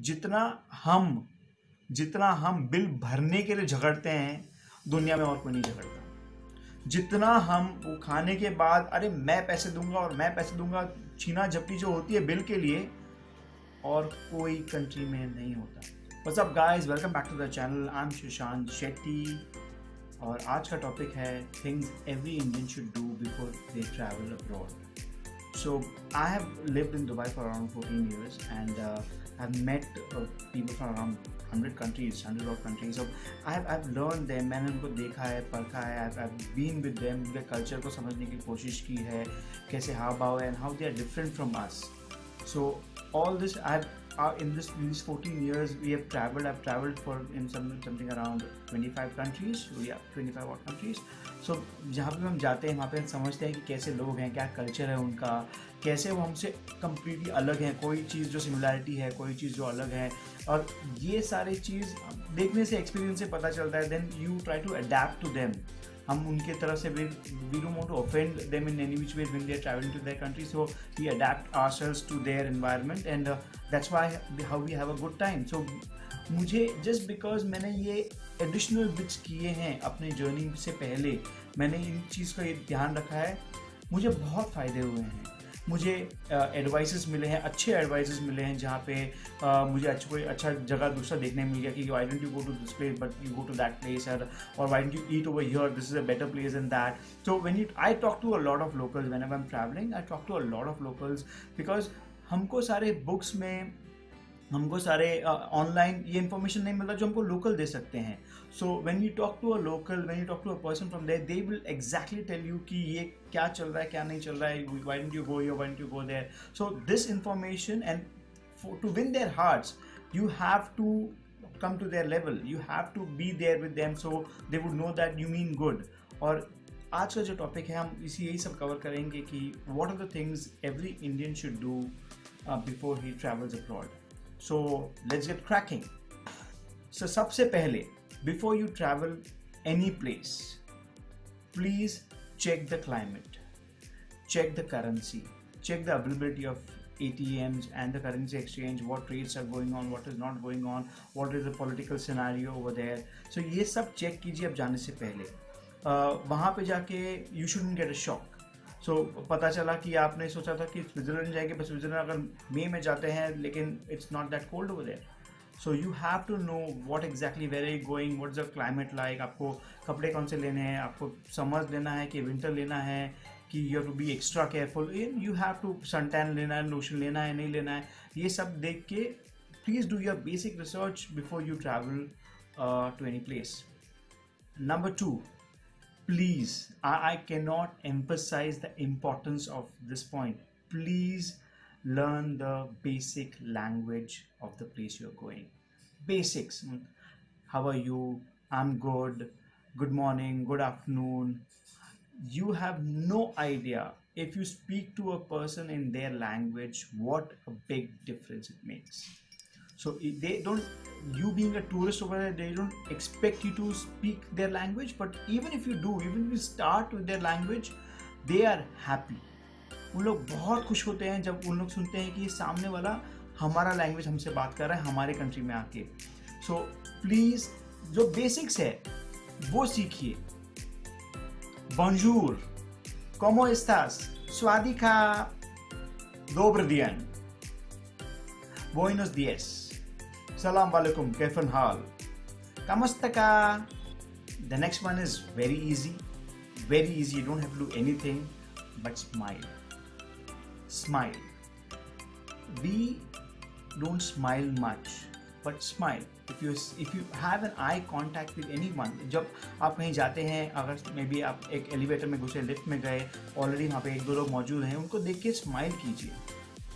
जितना हम जितना हम बिल भरने के लिए झगड़ते हैं, दुनिया में और कोई नहीं झगड़ता। जितना हम वो खाने के बाद, अरे मैं पैसे दूँगा और मैं पैसे दूँगा, छीना झपटी जो होती है बिल के लिए, और कोई कंट्री में नहीं होता। बस अब guys? Welcome back to the channel I am Sushant Shetty और आज का टॉपिक है things every Indian should do before they travel abroad So I have lived in Dubai for around 14 years and uh, I've met uh, people from around 100 countries, 100 of countries. So I've, I've learned them, मैंने उनको देखा है परखा है I've, I've been with them, उनके culture को समझने की कोशिश की है कैसे हाव भाव है and how they are different from us. So all this I've uh, in this in these 14 years we have traveled i've traveled for in some something around 25 countries yeah 25 odd countries. So जहाँ पे हम जाते हैं वहाँ पे हम समझते हैं कि कैसे लोग हैं क्या कल्चर है उनका कैसे वो हमसे कम्प्लीटली अलग हैं कोई चीज़ जो सिमिलैरिटी है कोई चीज़ जो अलग है। और ये सारी चीज़ देखने से एक्सपीरियंस से पता चलता है then you try to adapt to them हम उनके तरफ़ से we we don't want to offend them in any which way when they are travelling to their country so we adapt ourselves to their environment and that's why how we have a good time so मुझे just because मैंने ये additional bits किए हैं अपने journey से पहले, मैंने इन चीज़ का ये ध्यान रखा है, मुझे बहुत फ़ायदे हुए हैं। मुझे एडवाइसेस मिले हैं, अच्छे एडवाइसेस मिले हैं जहाँ पे मुझे अच्छा कोई अच्छा जगह दूसरा देखने मिल गया कि why don't you go to this place but you go to that place और और why don't you eat over here this is a better place in that so when you I talk to a lot of locals when I am travelling I talk to a lot of locals because हमको सारे books में हमको सारे online ये information नहीं मिल रहा जो हमको लोकल दे सकते हैं। So when you talk to a local when you talk to a person from there they will exactly tell you कि ये क्या चल रहा है, क्या नहीं चल रहा है you go your you go there so this information and to win their hearts you have to come to their level. You have to be there with them so they would know that you mean good. और आज का जो topic है, हम इसी, यही सब cover करेंगे कि what are the things every Indian should do before he travels abroad so let's get cracking so सबसे पहले before you travel any place please check the climate check the currency check the availability of ATMs and the currency exchange what trades are going on what is not going on what is the political scenery over there so ये सब check कीजिए अब जाने से पहले। uh, वहाँ पर जाके you should get a shock so so, पता चला कि आपने सोचा था कि स्विट्ज़रलैंड जाएँगे बस स्विट्ज़रलैंड अगर मे में जाते हैं लेकिन it's not that cold over there so you have to know what exactly where I going what is the climate like आपको कपड़े कौन से लेने हैं? आपको समर्स लेना है कि विंटर लेना है? कि you have to be extra careful in you have to suntan लेना है लोशन लेना है नहीं लेना है? ये सब देख के please do your basic research before you travel to any place number two please I, I cannot emphasize the importance of this point. Please learn the basic language of the place you're going. Basics. How are you? I'm good. Good morning good afternoon. You have no idea. If you speak to a person in their language what a big difference it makes So they don't, you being a tourist over there, they don't expect you to speak their language. But even if you do, even if you start with their language, they are happy. उन लोग बहुत खुश होते हैं जब उन लोग सुनते हैं कि सामने वाला हमारा लैंग्वेज हमसे बात कर रहा है हमारे कंट्री में आके सो so, प्लीज़ जो बेसिक्स है वो सीखिए बंजूर कॉमो इस्तास स्वादिका दोब्रदियन बोइनस दियस Salam alaikum, kaifan hal? Kamastaka. The next one is very easy. Very easy. You don't have to do anything but smile. Smile. We don't smile much, but smile. If you if you have an eye contact with anyone, जब आप कहीं जाते हैं अगर may be आप एक elevator में घुसे लिफ्ट में गए ऑलरेडी वहाँ पे एक दो लोग मौजूद हैं उनको देख के स्माइल कीजिए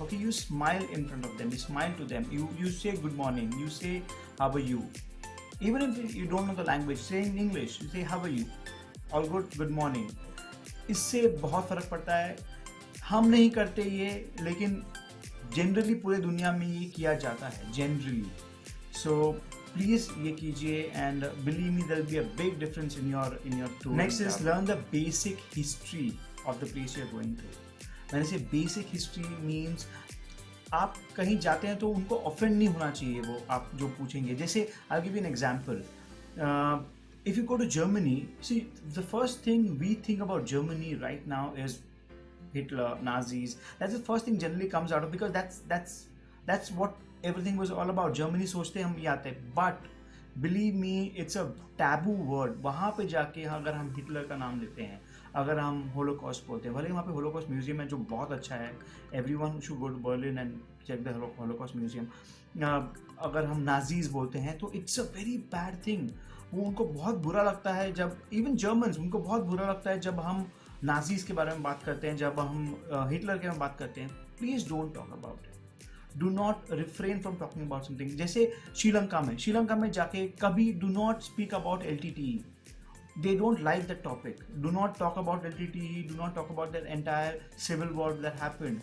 okay you smile in front of them you smile to them you you say good morning you say how are you even if you don't know the language say in english you say how are you all good good morning इससे बहुत फ़र्क पड़ता है हम नहीं करते ये लेकिन जनरली पूरे दुनिया में ये किया जाता है जनरली सो प्लीज़ ये कीजिए and believe me there be a big difference in your in your tour next is learn the basic history of the place you are going to मैंने से बेसिक हिस्ट्री मीन्स आप कहीं जाते हैं तो उनको ऑफेंड नहीं होना चाहिए वो, आप जो पूछेंगे। जैसे I give an example if you go to Germany see the first thing we think about Germany right now is Hitler Nazis that is first thing generally comes out because that's that's that's what everything was all about Germany सोचते हम ये आते हैं। But believe me it's a taboo word वहाँ पर जाके अगर हम हिटलर का नाम लेते हैं अगर हम होलोकॉस्ट बोलते हैं, भले वहाँ पे होलोकॉस्ट म्यूज़ियम है जो बहुत अच्छा है। Everyone should go to Berlin and check the Holocaust museum अगर हम नाजीज बोलते हैं तो it's a very bad thing वो उनको बहुत बुरा लगता है जब इवन जर्मन्स उनको बहुत बुरा लगता है जब हम नाजीज के बारे में बात करते हैं, जब हम हिटलर के बारे में बात करते हैं। Please don't talk about it do not refrain from talking about something जैसे श्रीलंका में श्रीलंका में जाके कभी do not speak about L T T they don't like the topic. Do not talk about LTTE do not talk about that entire civil war that happened.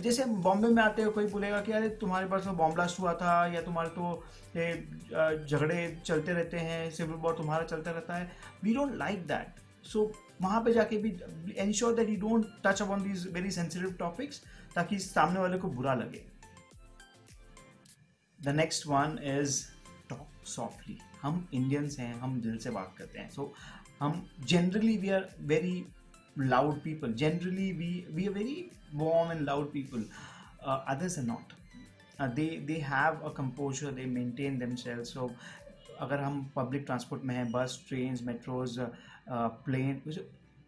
जैसे बॉम्बे में आते हो, कोई बोलेगा कि अरे तुम्हारे पास तो बॉम्ब ब्लास्ट हुआ था, या तुम्हारे तो झगड़े चलते रहते हैं सिविल वॉर तुम्हारा चलता रहता है। We don't like that so वहाँ पे जाके भी ensure that you don't touch upon these very sensitive topics ताकि सामने वाले को बुरा लगे। The next one is talk softly हम इंडियंस हैं हम दिल से बात करते हैं। सो so, हम generally we are very loud people generally we we are very warm and loud people. Uh, others are not. Uh, they they have a composure they maintain अगर हम पब्लिक ट्रांसपोर्ट में हैं bus train metros plane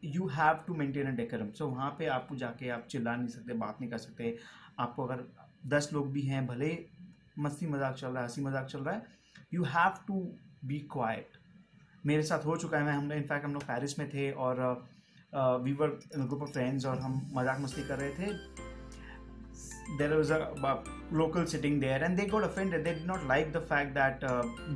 you have to maintain a decorum सो वहाँ पे आपको जाके आप चिल्ला नहीं सकते बात नहीं कर सकते। आपको अगर दस लोग भी हैं भले मस्ती मज़ाक चल रहा है हँसी मज़ाक चल रहा है you have to be quiet मेरे साथ हो चुका है मैं, हम इनफैक्ट हम लोग पैरिस में थे और we were group of friends और हम मज़ाक मस्ती कर रहे थे। There was a local sitting there and they got offend they did not like the fact that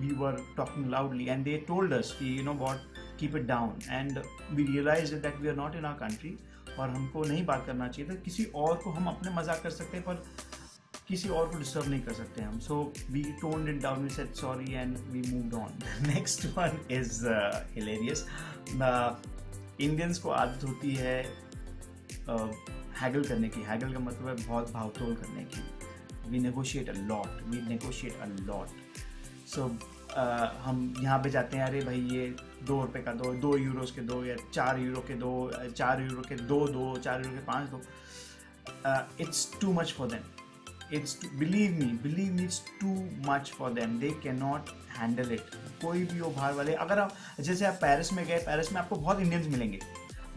we were talking loudly and they told us कि you know what keep it down and we realise that we are not in our country और हमको नहीं बात करना चाहिए था। किसी और को हम अपने मज़ाक कर सकते हैं, पर किसी और को डिस्टर्ब नहीं कर सकते हम। So we tone it down we said sorry and we moved on next one is hilarious Indians को आदत होती है हैगल uh, करने की। हैगल का मतलब है बहुत भावतोल करने की। We negotiate a lot we negotiate a lot so हम यहाँ पे जाते हैं अरे भाई ये दो रुपये का दो दो यूरोस के दो या चार यूरो के दो चार यूरो के दो दो चार यूरो के पाँच दो। It's too much for them it's believe me believe me it's too much for them. They cannot handle it. कोई भी हो बाहर वाले अगर आप जैसे आप पेरिस में गए पेरिस में आपको बहुत इंडियंस मिलेंगे।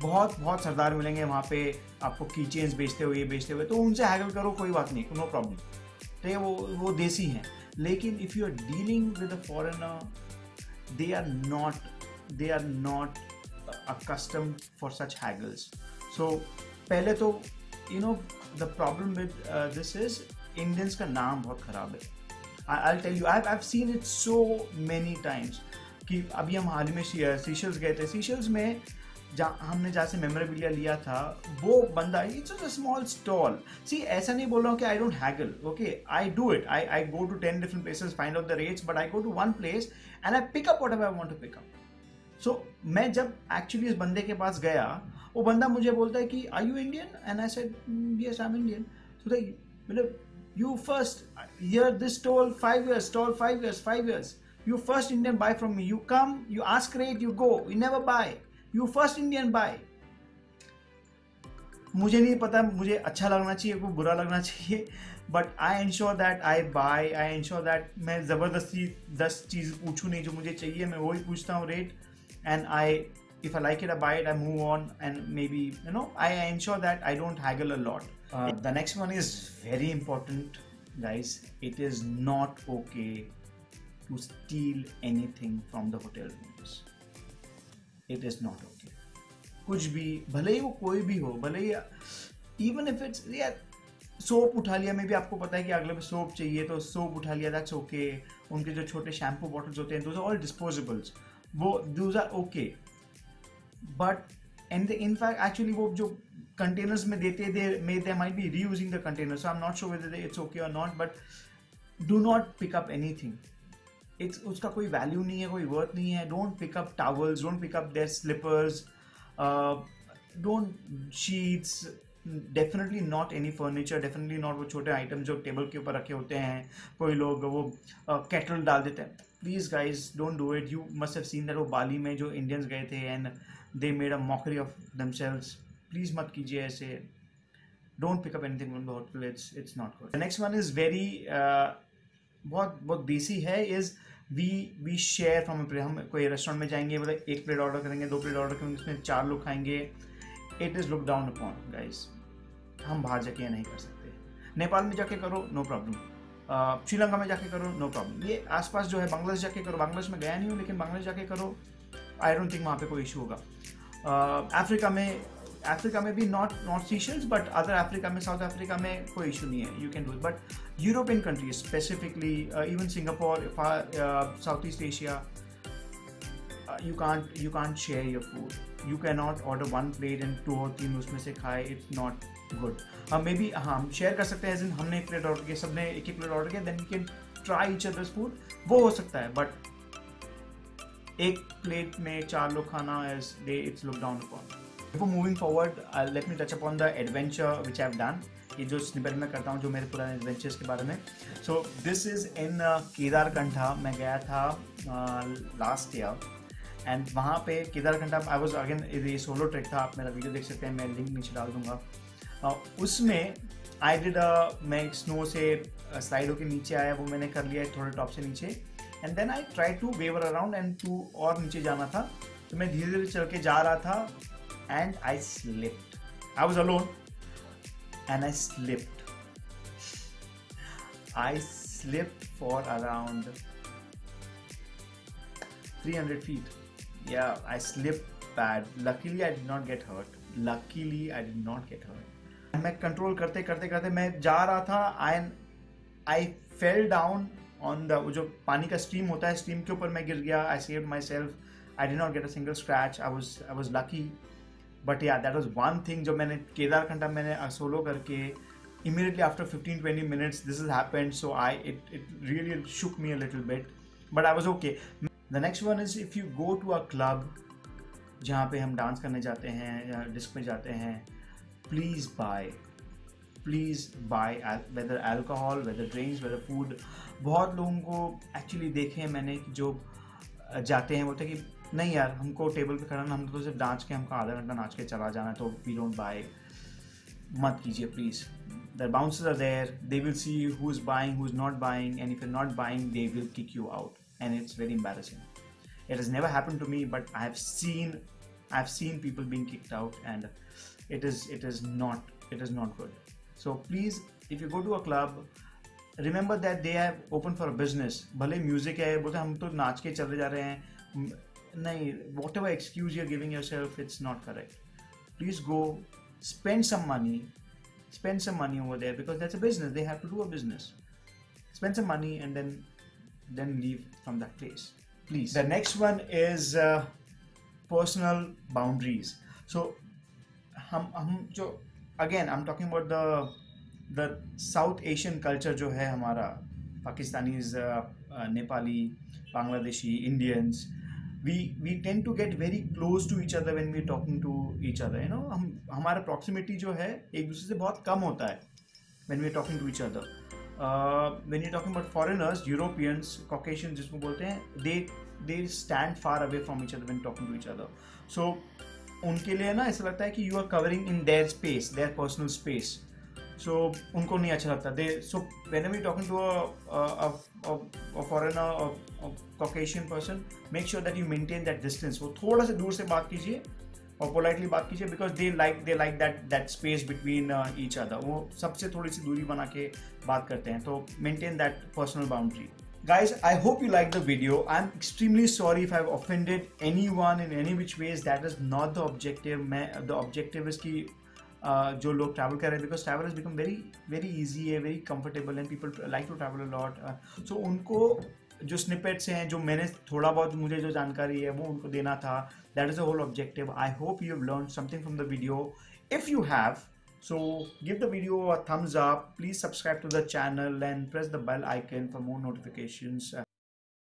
बहुत बहुत सरदार मिलेंगे वहाँ पे आपको की चेंज बेचते हुए बेचते हुए तो उनसे हैगल करो कोई बात नहीं नो प्रॉब्लम तो ये वो वो देसी हैं। लेकिन if you are dealing with a foreigner they are not they are not accustomed for such haggles. So पहले तो know the problem with uh, this is Indians का नाम बहुत ख़राब है। I I tell you I have seen it so many times कि अभी हम हाल में सीशल्स गए थे। सीशल्स में जहाँ हमने जहाँ से मेमोरेबिलिया लिया था, वो बंदा it's a small stall see ऐसा नहीं बोल रहा हूँ कि I don't haggle okay I do it I I go to ten different places find out the rates but I go to one place and I pick up what I want to pick up so मैं जब actually इस बंदे के पास गया, वो बंदा मुझे बोलता है कि I you Indian and I said yes I am Indian so मतलब You first, here this stole five years, stole five years, five years. You first Indian buy from me. You come, you ask rate, you go. You never buy. You first Indian buy. मुझे नहीं पता मुझे अच्छा लगना चाहिए को बुरा लगना चाहिए but I ensure that I by I ensure that मैं ज़बरदस्ती दस चीज़ पूछूँ नहीं जो मुझे चाहिए मैं वही पूछता हूँ rate and I if I like it, I buy it, I move on, and maybe you know, I, I ensure that I don't haggle a lot. Uh, the next one is very important, guys. It is not okay to steal anything from the hotel rooms. It is not okay. कुछ भी भले ही वो कोई भी हो भले ही even if it's यार सोप उठा लिया में भी आपको पता है कि अगले में सोप चाहिए तो सोप उठा लिया दैट्स ओके okay. उनके जो छोटे शैम्पू बॉटल्स होते हैं दोज ऑल डिस्पोजेबल्स वो those are okay but and in fact actually वो जो they may they might be reusing the container so I am not sure whether it's okay और not but do not pick up anything it's उसका कोई value नहीं है कोई worth नहीं है. Don't pick up towels don't pick up their slippers don't sheets definitely not any furniture definitely not वो छोटे आइटम जो टेबल के ऊपर रखे होते हैं. कोई लोग वो कैटल uh, डाल देते हैं. Please guys don't do it you must have seen that वो बाली में जो इंडियंस गए थे and they made a mockery of themselves please मत कीजिए ऐसे don't pick up anything the hotel it's it's not good next one is very बहुत बहुत देसी है is we we share from हम कोई रेस्टोरेंट में जाएँगे मतलब एक प्लेट ऑर्डर करेंगे, दो प्लेट ऑर्डर करेंगे, उसमें चार लोग खाएँगे। It is look down upon guys हम बाहर जाके नहीं कर सकते। नेपाल में जाके करो नो प्रॉब्लम श्रीलंका में जाके करो नो प्रॉब्लम ये आसपास जो है, बांग्लादेश जाके करो। बांग्लादेश में गया नहीं हूँ, लेकिन बांग्लादेश जाके करो। आई डोंट थिंक वहाँ पे कोई इशू होगा। अफ्रीका में अफ्रीका में भी not north Seychelles but other Africa में साउथ अफ्रीका में कोई इशू नहीं है. You can do but European countries specifically even Singapore South East Asia you you you share share food you can not order one plate and two और तीन उसमें से खाए. It's नॉट गुड हम मे बी हाँ हम share कर सकते हैं एज इन हमने एक प्लेट ऑर्डर किया, सबने एक एक प्लेट ऑर्डर किया then you can try each others food वो हो सकता है बट एक प्लेट में चार लोग खाना is they it's look down upon Before moving forward, uh, let me touch upon the adventure which I have done. ये जो स्निपेट में करता हूँ जो मेरे पुराने एडवेंचर्स के बारे में। So this is in Kedarkantha. मैं गया था लास्ट ईयर एंड वहाँ पे केदारकंठा आई वॉज़ अगेन ये सोलो ट्रैक था। आप मेरा वीडियो देख सकते हैं मैं लिंक नीचे डाल दूँगा। Uh, उसमें आई डिड मैं स्नो से स्लाइड के नीचे आया वो मैंने कर लिया थोड़े टॉप से नीचे। And then I try to waver around and to और नीचे जाना था। तो मैं धीरे धीरे चल के जा रहा था। And I slipped. I was alone and I slipped. I slipped for around 300 feet. Yeah, I slipped bad. Luckily, I did not get hurt. Luckily, I did not get hurt. Control करते करते करते मैं जा रहा था I I fell down on the जो पानी का स्ट्रीम होता है स्ट्रीम के ऊपर मैं गिर गया I save myself I did not get a single scratch I was I was lucky but yeah that was one thing जो मैंने केदार खंडा मैंने uh, सोलो करके immediately after fifteen twenty minutes this is happened so I it it really shook me little bit but I was okay the next one is if you go to a club जहाँ पे हम dance करने जाते हैं, या disc में जाते हैं please buy please buy whether alcohol whether drinks whether food बहुत लोगों को एक्चुअली देखे हैं मैंने जो uh, जाते हैं, बोलते हैं कि नहीं यार, हमको टेबल पे खड़ा ना हम तो सिर्फ़ डांच के, हमको आधा घंटा नाच के चला जाना तो वी डोंट बाय मत कीजिए please the bouncers are there they will see who is buying who is not buying and if you not buying they will kick you out and it's very embarrassing it is never happen to me but I have seen I have seen people being kicked out and it is it is not it is not good so please if you go to a club remember that they have open for a business भले music है, बोलते हम तो नाच के चले जा रहे हैं। नहीं whatever excuse you're giving yourself it's not correct please go spend some money spend some money over there because that's a business they have to do a business spend some money and then then leave from that place please the next one is uh, personal boundaries so हम हम जो again I am talking about the the South Asian culture जो है हमारा Pakistanis Nepali Bangladeshi Indians we we tend to get very close to each other when we're talking to each other you know हम हमारा proximity जो है एक दूसरे से बहुत कम होता है when we're talking to each other uh, when you're talking about foreigners Europeans Caucasians जिसको बोलते हैं they they stand far away from each other when talking to each other so उनके लिए ना ऐसा लगता है कि you are covering in their space their personal space so उनको नहीं अच्छा लगता। They so when we talking to foreigner Caucasian person make sure that you maintain that distance वो थोड़ा सा दूर से बात कीजिए और पोलाइटली बात कीजिए because they like they like that that space between each other वो सबसे थोड़ी सी दूरी बना के बात करते हैं। तो maintain that personal boundary guys i hope you liked the video. I'm extremely sorry if i've offended anyone in any which ways. That is not the objective. the objective is uh, जो लोग travel कर रहे हैं because travel is become very very easy है very comfortable and people like to travel a lot so उनको जो snippets हैं, जो मैंने थोड़ा बहुत मुझे जो जानकारी है, वो उनको देना था that is a whole objective I hope you have learn something from the video if you have So give the video a thumbs up. Please subscribe to the channel and press the bell icon for more.